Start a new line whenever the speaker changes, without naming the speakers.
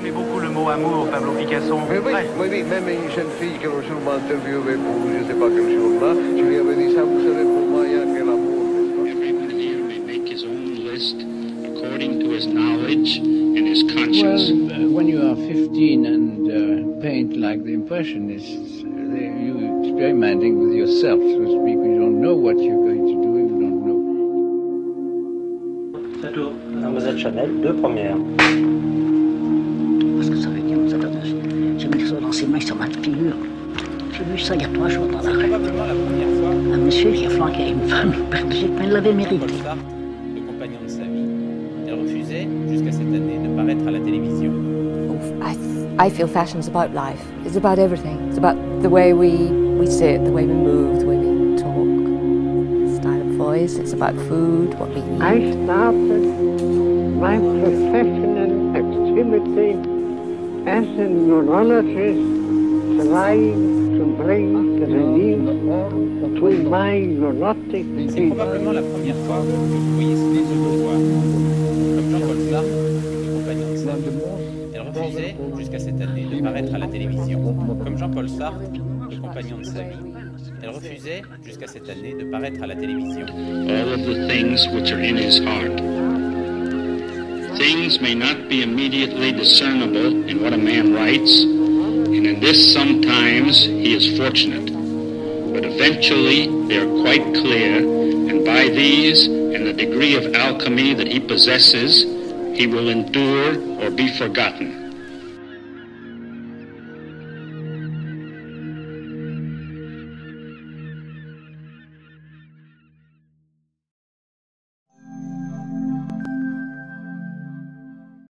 mot amour, Pablo Picasso.
Mais oui,
Ouais.
oui, oui, même une jeune fille que l'on sûrement interviewé pour je ne sais pas quel jour-là, je lui avais dit ça, vous savez pour moi, il y a que l'amour. n'est-ce pas
Everyone here may make his own list according to his knowledge and his conscience.
Well, uh, when you are 15 and uh, paint like the Impressionists, uh, you're experimenting with yourself, so to speak. You don't know what you're going to do. You don't know.
Mademoiselle Chanel, deux premières.
Figure. J'ai vu ça il y a trois jours dans la rue. Un monsieur qui a flanqué une femme perdue, mais il l'avait mérité.
Sartre, le compagnon de sa vie. Elle refusait, jusqu'à cette année, de paraître à la télévision.
I, I feel fashion's about life. It's about everything. It's about the way we, we sit, the way we move, the way we talk, style of voice. It's about food, what we eat.
I started my professional activity as a neurologist
C'est probablement la première fois que vous voyez. Comme Jean-Paul Sartre, le compagnon de sa vie. Elle refusait, jusqu'à cette année, de paraître à la télévision. Comme Jean-Paul Sartre, le compagnon de sa vie. Elle refusait, jusqu'à cette année, de paraître à la télévision.
all of the things which are in his heart. Things may not be immediately discernible in what a man writes, and in this sometimes he is fortunate. But eventually they are quite clear, and by these and the degree of alchemy that he possesses, he will endure or be forgotten.